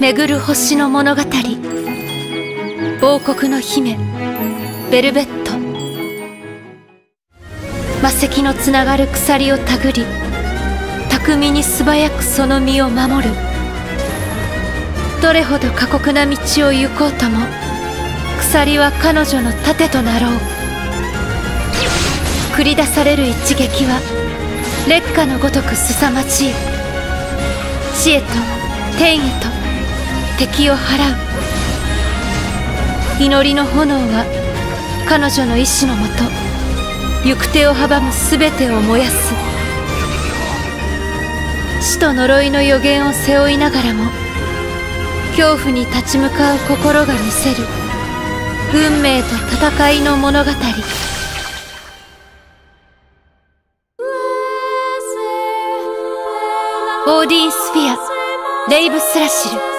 巡る星の物語。王国の姫。ベルベット。魔石のつながる鎖を手繰り。巧みに素早くその身を守る。どれほど過酷な道を行こうとも鎖は彼女の盾となろう。繰り出される一撃は劣化のごとく凄まじい。地へと天へと敵を払う。祈りの炎は彼女の意志のもと行く手を阻む全てを燃やす。死と呪いの予言を背負いながらも恐怖に立ち向かう心が見せる運命と戦いの物語。オーディンスフィアレイブ・スラシル。